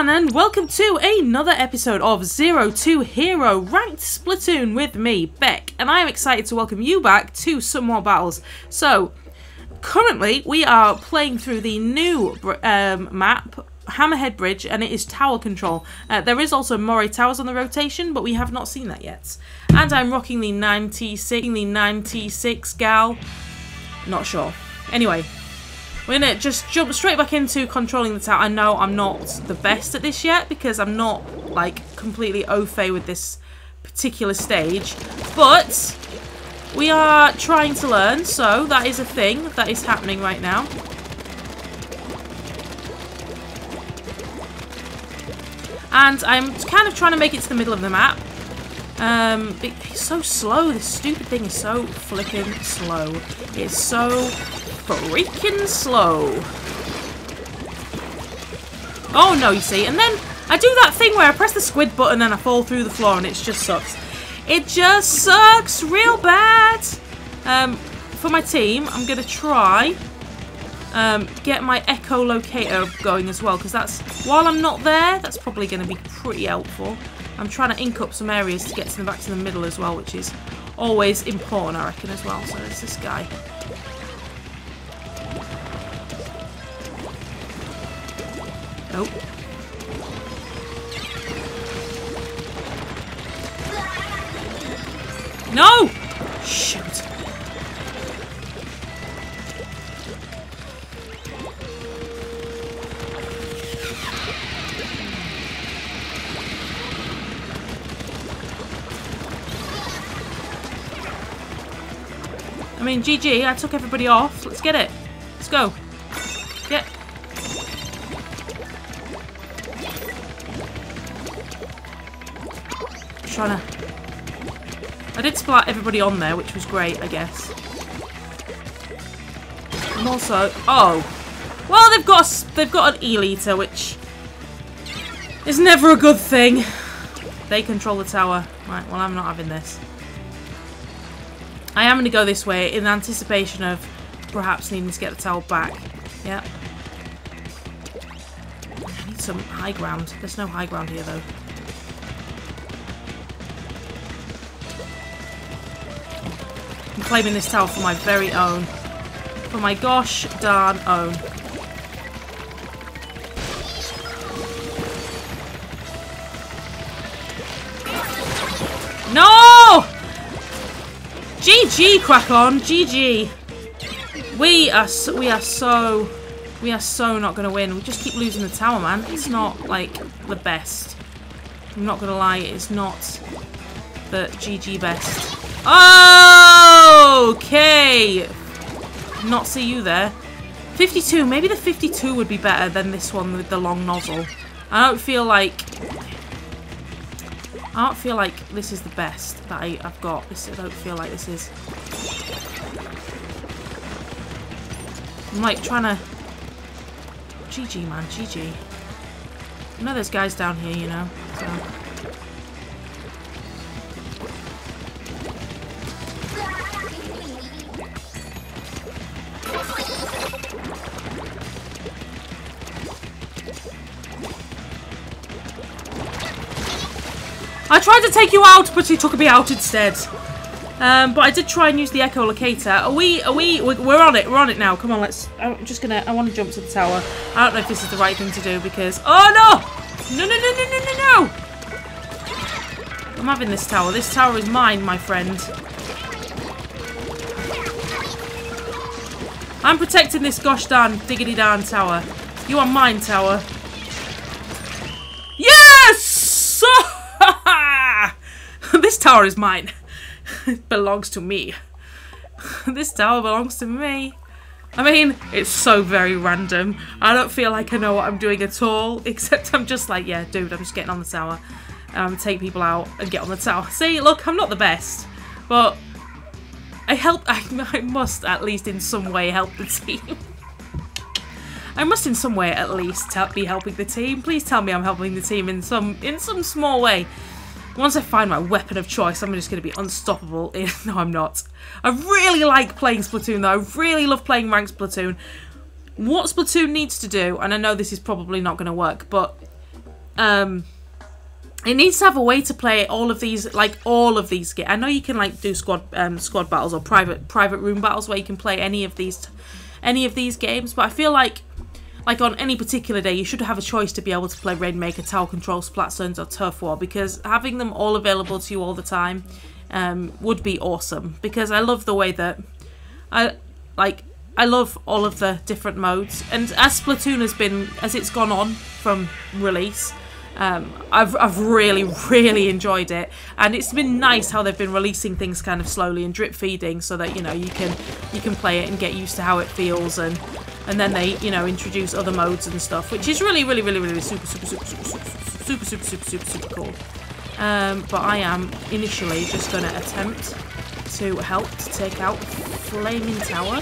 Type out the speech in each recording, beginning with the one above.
everyone and welcome to another episode of Zero to Hero Ranked Splatoon with me, Beck, and I am excited to welcome you back to some more battles. So, currently we are playing through the new um, map, Hammerhead Bridge, and it is tower control. Uh, there is also Moray Towers on the rotation, but we have not seen that yet. And I'm rocking the 96, the 96 gal, not sure. Anyway, we're gonna just jump straight back into controlling the tower. I know I'm not the best at this yet because I'm not like completely au fait with this particular stage, but we are trying to learn, so that is a thing that is happening right now. And I'm kind of trying to make it to the middle of the map. Um, it's so slow. This stupid thing is so flipping slow. It's so freaking slow. Oh no, you see. And then I do that thing where I press the squid button and I fall through the floor and it just sucks. It just sucks real bad. Um, for my team, I'm going to try um, get my echolocator going as well because that's, while I'm not there, that's probably going to be pretty helpful. I'm trying to ink up some areas to get to the back to the middle as well, which is always important, I reckon, as well. So there's this guy. No! Shoot. I mean, GG, I took everybody off. Let's get it. Let's go. Get. Trying to... I did splat everybody on there, which was great, I guess. And also... Oh! Well, they've got a, they've got an E-liter, which is never a good thing. They control the tower. Right, well, I'm not having this. I am going to go this way in anticipation of perhaps needing to get the tower back. Yeah. I need some high ground. There's no high ground here, though. I'm claiming this tower for my very own. For my gosh darn own. No! GG, crack on. GG. We are so, we are so we are so not going to win. We just keep losing the tower, man. It's not like the best. I'm not going to lie, it's not the GG best. Oh! Okay. Not see you there. 52. Maybe the 52 would be better than this one with the long nozzle. I don't feel like... I don't feel like this is the best that I, have got. This, I don't feel like this is... I'm like trying to... GG, man. GG. I know there's guys down here, you know. So... take you out, but he took me out instead. Um, but I did try and use the echolocator. Are we, are we, we're on it, we're on it now. Come on, let's, I'm just gonna, I want to jump to the tower. I don't know if this is the right thing to do because, oh no! No, no, no, no, no, no, no! I'm having this tower. This tower is mine, my friend. I'm protecting this gosh darn diggity darn tower. You are mine, tower. Tower is mine. it belongs to me. this tower belongs to me. I mean, it's so very random. I don't feel like I know what I'm doing at all, except I'm just like, yeah, dude, I'm just getting on the tower. Um, take people out and get on the tower. See, look, I'm not the best, but I help. I, I must at least in some way help the team. I must in some way at least be helping the team. Please tell me I'm helping the team in some in some small way. Once I find my weapon of choice, I'm just going to be unstoppable. no, I'm not. I really like playing Splatoon, though. I really love playing ranked Splatoon. What Splatoon needs to do, and I know this is probably not going to work, but um, it needs to have a way to play all of these, like all of these. I know you can like do squad um, squad battles or private private room battles where you can play any of these any of these games, but I feel like like on any particular day, you should have a choice to be able to play Rainmaker, Tower Control, Splat Zones, or Turf War because having them all available to you all the time um, would be awesome. Because I love the way that I like. I love all of the different modes, and as Splatoon has been as it's gone on from release, um, I've, I've really, really enjoyed it, and it's been nice how they've been releasing things kind of slowly and drip feeding, so that you know you can you can play it and get used to how it feels, and and then they you know introduce other modes and stuff, which is really, really, really, really super, super, super, super, super, super, super, super, super, super cool. Um, but I am initially just going to attempt to help to take out Flaming Tower.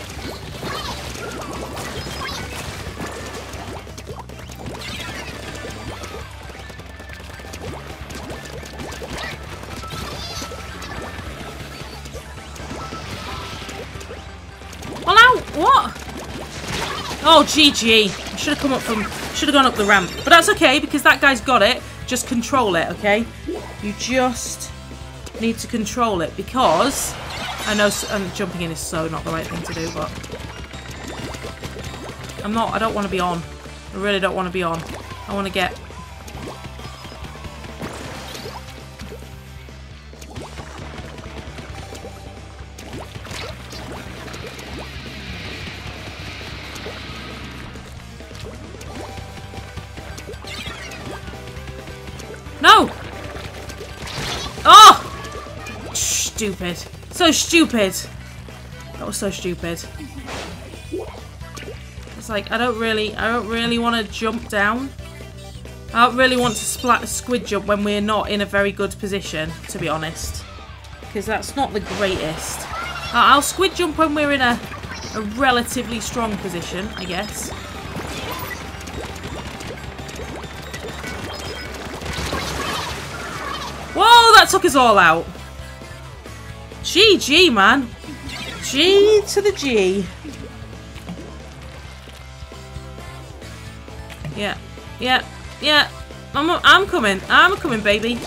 Oh, GG. Should have come up from... Should have gone up the ramp. But that's okay, because that guy's got it. Just control it, okay? You just need to control it, because... I know um, jumping in is so not the right thing to do, but... I'm not... I don't want to be on. I really don't want to be on. I want to get stupid. So stupid. That was so stupid. It's like, I don't really, I don't really want to jump down. I don't really want to splat a squid jump when we're not in a very good position, to be honest. Because that's not the greatest. I'll squid jump when we're in a, a relatively strong position, I guess. Whoa, that took us all out. GG, man. G to the G. Yeah, yeah, yeah. I'm, I'm coming. I'm coming, baby.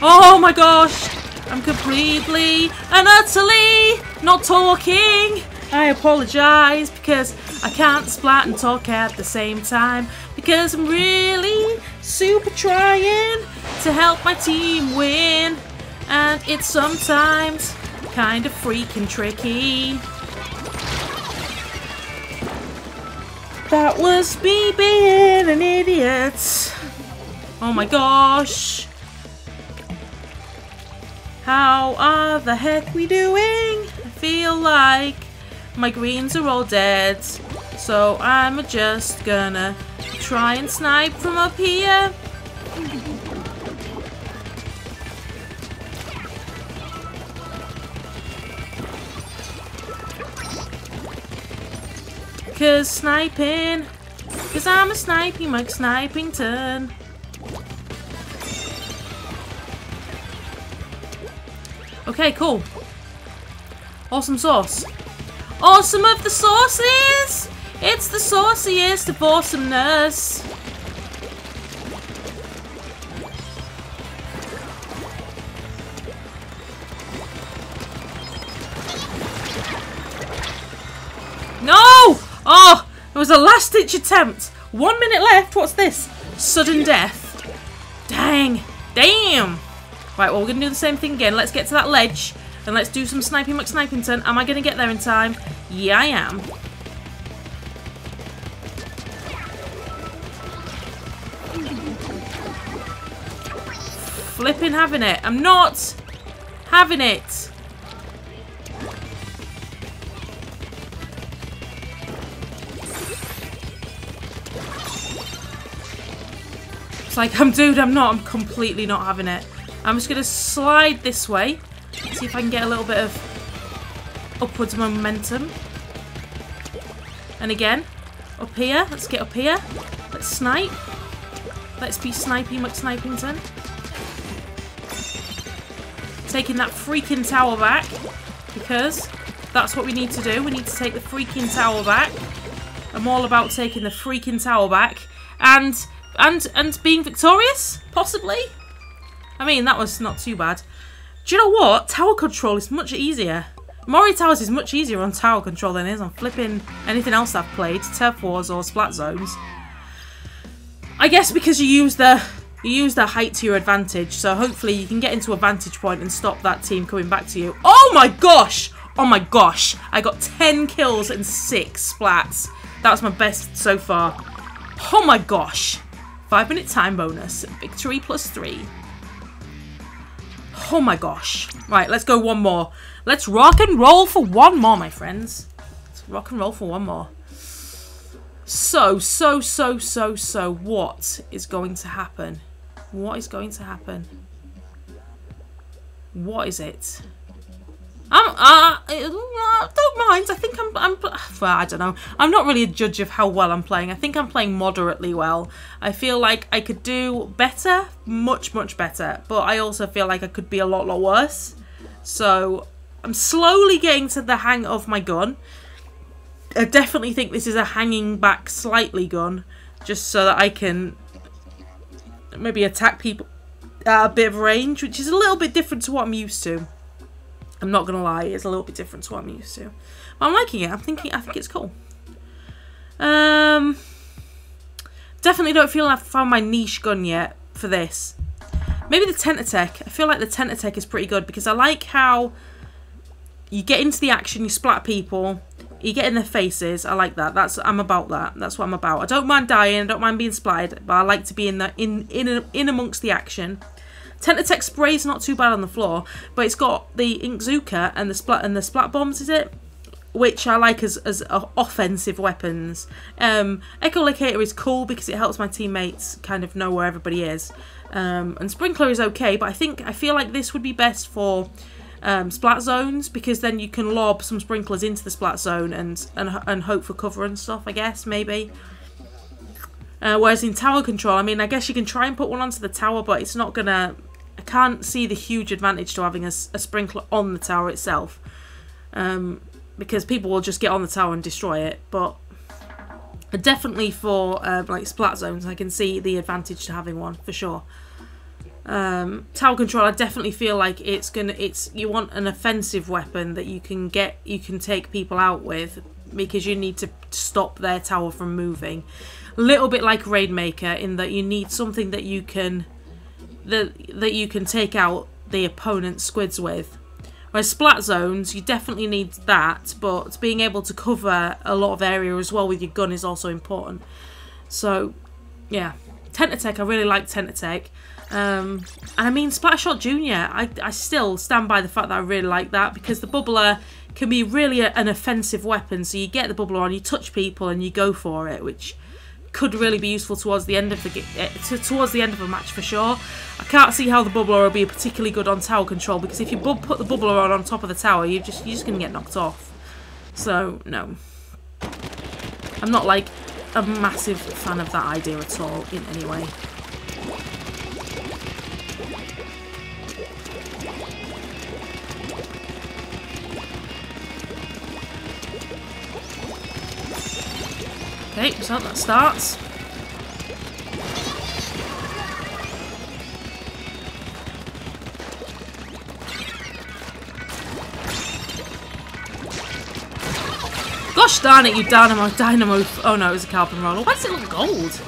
Oh my gosh! I'm completely and utterly not talking! I apologise because I can't splat and talk at the same time because I'm really super trying to help my team win and it's sometimes kind of freaking tricky. That was me being an idiot. Oh my gosh. How are the heck we doing? I feel like my greens are all dead. So I'm just gonna try and snipe from up here. Cause sniping, cause I'm a sniping Mike Snipington. Okay, cool. Awesome sauce. Awesome of the sauces! It's the sauciest of awesomeness. No! Oh, it was a last-ditch attempt. One minute left. What's this? Sudden death. Dang. Damn. Right, well, we're going to do the same thing again. Let's get to that ledge, and let's do some Sniping McSnipington. Am I going to get there in time? Yeah, I am. Flipping having it. I'm not. Having it. It's like, I'm dude, I'm not. I'm completely not having it. I'm just going to slide this way. See if I can get a little bit of upwards momentum. And again, up here. Let's get up here. Let's snipe. Let's be Snipey McSnipington. Taking that freaking tower back. Because that's what we need to do. We need to take the freaking tower back. I'm all about taking the freaking tower back. And and and being victorious, possibly. I mean, that was not too bad. Do you know what? Tower control is much easier. Moray Towers is much easier on tower control than it is on flipping anything else I've played, Turf Wars or Splat Zones. I guess because you use the you use the height to your advantage, so hopefully you can get into a vantage point and stop that team coming back to you. Oh my gosh! Oh my gosh! I got 10 kills and 6 splats. That was my best so far. Oh my gosh! 5 minute time bonus. Victory plus 3. Oh my gosh. Right, let's go one more. Let's rock and roll for one more, my friends. Let's rock and roll for one more. So, so, so, so, so, what is going to happen? What is going to happen? What is it? I'm, uh, I don't mind. I think I'm, I'm, well, I don't know. I'm not really a judge of how well I'm playing. I think I'm playing moderately well. I feel like I could do better, much, much better. But I also feel like I could be a lot, lot worse. So I'm slowly getting to the hang of my gun. I definitely think this is a hanging back slightly gun. Just so that I can maybe attack people at a bit of range, which is a little bit different to what I'm used to. I'm not gonna lie, it's a little bit different to what I'm used to. But I'm liking it. I'm thinking I think it's cool. Um definitely don't feel I've found my niche gun yet for this. Maybe the Tentatek. I feel like the Tentatek is pretty good because I like how you get into the action, you splat people, you get in their faces. I like that. That's I'm about that. That's what I'm about. I don't mind dying. I don't mind being splatted, but I like to be in the in in in amongst the action. Tentatek spray's not too bad on the floor, but it's got the Inkzooka and the splat and the splat bombs, is it? Which I like as as offensive weapons. Um, Echolocator is cool because it helps my teammates kind of know where everybody is. Um, and Sprinkler is okay, but I think I feel like this would be best for um, splat zones because then you can lob some sprinklers into the splat zone and and, and hope for cover and stuff. I guess maybe. Uh, whereas in tower control, I mean, I guess you can try and put one onto the tower, but it's not gonna I can't see the huge advantage to having a, a sprinkler on the tower itself. Um, because people will just get on the tower and destroy it. But definitely for uh, like splat zones, I can see the advantage to having one for sure. Um, tower control, I definitely feel like it's gonna. It's you want an offensive weapon that you can get, you can take people out with because you need to stop their tower from moving. A little bit like Rainmaker in that you need something that you can that that you can take out the opponent's squids with. Whereas splat zones, you definitely need that, but being able to cover a lot of area as well with your gun is also important. So, yeah. Tentatek, I really like Tentatek. Um, and I mean, Splattershot Junior, I, I still stand by the fact that I really like that because the bubbler can be really a, an offensive weapon. So you get the bubbler on, you touch people and you go for it, which could really be useful towards the end of the uh, towards the end of a match for sure. I can't see how the bubbler will be particularly good on tower control because if you put the bubbler on on top of the tower, you just you're just gonna get knocked off. So no, I'm not like a massive fan of that idea at all in any way. Okay, so that starts. Gosh darn it, you dynamo, dynamo. Oh no, it was a carbon roller. Why does it look gold?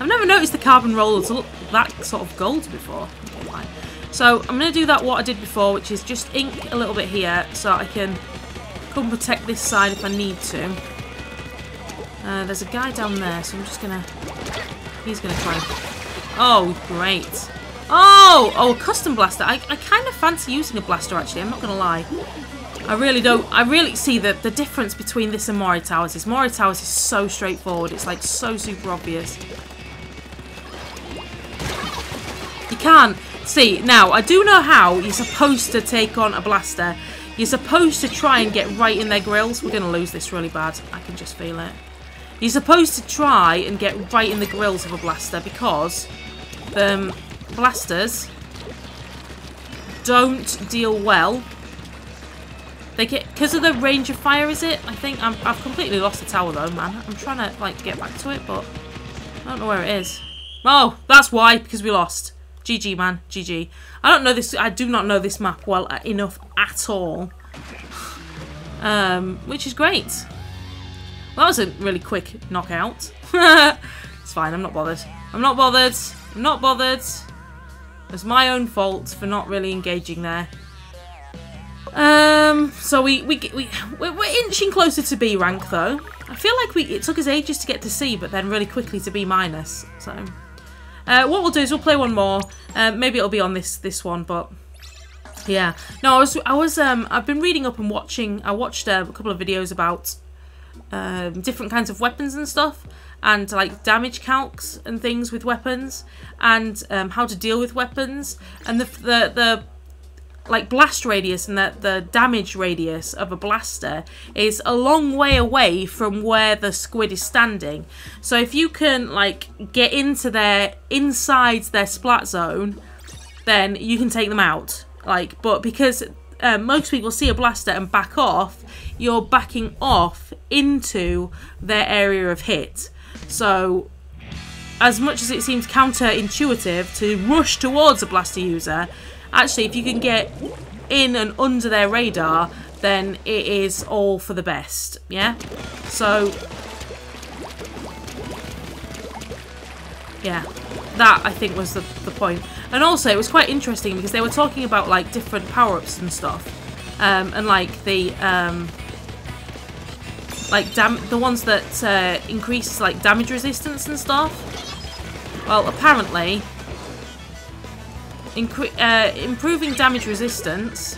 I've never noticed the carbon roller to look that sort of gold before. So I'm going to do that what I did before, which is just ink a little bit here so I can come protect this side if I need to. Uh, there's a guy down there, so I'm just gonna... He's gonna try... Oh, great. Oh, oh, custom blaster. I, I kind of fancy using a blaster, actually. I'm not to lie. I really don't. I really see that the difference between this and Moray Towers is Moray Towers is so straightforward. It's like so super obvious. You can't. See, now, I do know how you're supposed to take on a blaster. You're supposed to try and get right in their grills. We're going to lose this really bad. I can just feel it. You're supposed to try and get right in the grills of a blaster because um, blasters don't deal well. They get because of the range of fire. Is it? I think i have completely lost the tower though, man. I'm trying to like get back to it, but I don't know where it is. Oh, that's why because we lost. GG, man. GG. I don't know this. I do not know this map well enough at all. Um, which is great. Well, that was a really quick knockout. it's fine. I'm not bothered. I'm not bothered. I'm not bothered. It's my own fault for not really engaging there. Um, so we, we, we, we're inching closer to B rank though. I feel like we it took us ages to get to C, but then really quickly to B minus. So uh, what we'll do is we'll play one more. Uh, maybe it'll be on this this one, but yeah. No, I was I was um I've been reading up and watching. I watched uh, a couple of videos about um, different kinds of weapons and stuff, and like damage calcs and things with weapons, and um, how to deal with weapons, and the the the like blast radius and the, the damage radius of a blaster is a long way away from where the squid is standing. So if you can like get into their inside their splat zone, then you can take them out. Like, but because uh, most people see a blaster and back off, you're backing off into their area of hit. So as much as it seems counterintuitive to rush towards a blaster user, actually, if you can get in and under their radar, then it is all for the best. Yeah? So, yeah, that I think was the, the point. And also, it was quite interesting because they were talking about like different power-ups and stuff. Um, and like the um, like dam the ones that uh, increase like damage resistance and stuff. Well, apparently uh, improving damage resistance.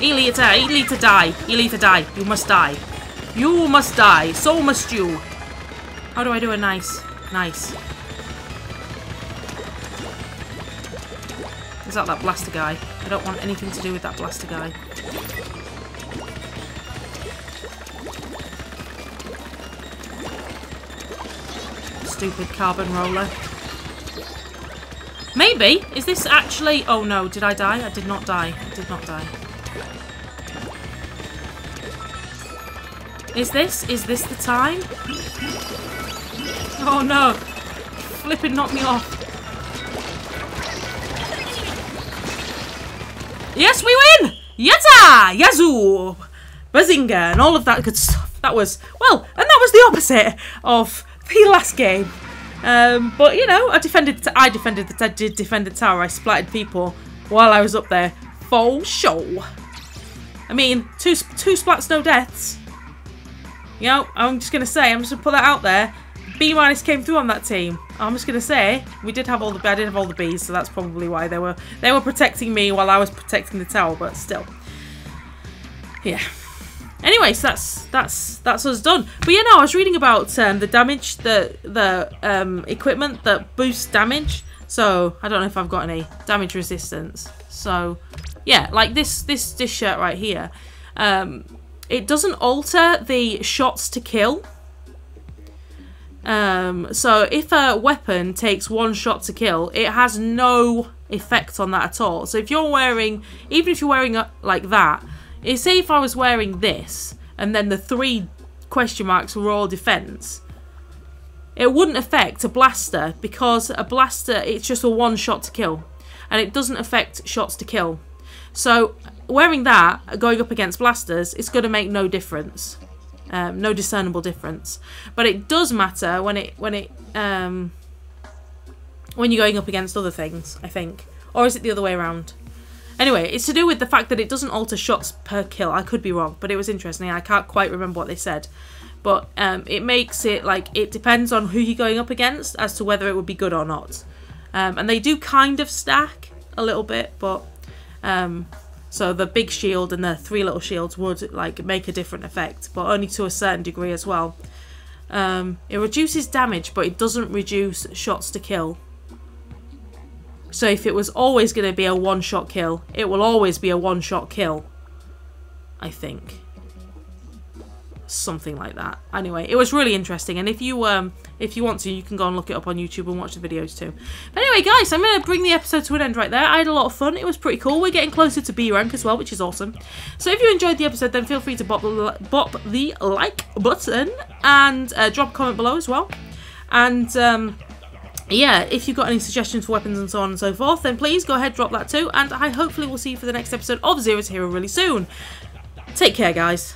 Elita, Elita die. Elita die. You must die. You must die. So must you. How do I do a nice? Nice. Is that that blaster guy? I don't want anything to do with that blaster guy. stupid carbon roller. Maybe. Is this actually... Oh no, did I die? I did not die. I did not die. Is this? Is this the time? Oh no. Flipping knocked me off. Yes, we win! Yatta! Yazoo! Bazinga! And all of that good stuff. That was... Well, and that was the opposite of the last game. Um, but you know, I defended. I defended. I did defend the tower. I splatted people while I was up there. Full show. I mean, two two splats, no deaths. You know, I'm just gonna say. I'm just gonna put that out there. B minus came through on that team. I'm just gonna say we did have all the I did have all the Bs, so that's probably why they were they were protecting me while I was protecting the tower. But still, yeah. Anyway, so that's that's that's us done. But yeah, no, I was reading about um, the damage, the the um, equipment that boosts damage. So I don't know if I've got any damage resistance. So yeah, like this this this shirt right here, um, it doesn't alter the shots to kill. Um, so if a weapon takes one shot to kill, it has no effect on that at all. So if you're wearing, even if you're wearing a, like that, say if I was wearing this and then the three question marks were all defense, it wouldn't affect a blaster because a blaster it's just a one shot to kill and it doesn't affect shots to kill. So wearing that going up against blasters it's going to make no difference. Um, no discernible difference. But it does matter when it when it um, when you're going up against other things, I think. Or is it the other way around? Anyway, it's to do with the fact that it doesn't alter shots per kill. I could be wrong, but it was interesting. I can't quite remember what they said. but um, it makes it like it depends on who you're going up against as to whether it would be good or not. Um, and they do kind of stack a little bit, but um, so the big shield and the three little shields would like make a different effect, but only to a certain degree as well. Um, it reduces damage, but it doesn't reduce shots to kill. So if it was always going to be a one-shot kill, it will always be a one-shot kill. I think something like that. Anyway, it was really interesting, and if you um if you want to, you can go and look it up on YouTube and watch the videos too. But anyway, guys, I'm going to bring the episode to an end right there. I had a lot of fun. It was pretty cool. We're getting closer to B rank as well, which is awesome. So if you enjoyed the episode, then feel free to bop the, bop the like button and uh, drop a comment below as well. And um, yeah, if you've got any suggestions for weapons and so on and so forth, then please go ahead, drop that too. And I hopefully will see you for the next episode of Zero to Hero really soon. Take care, guys.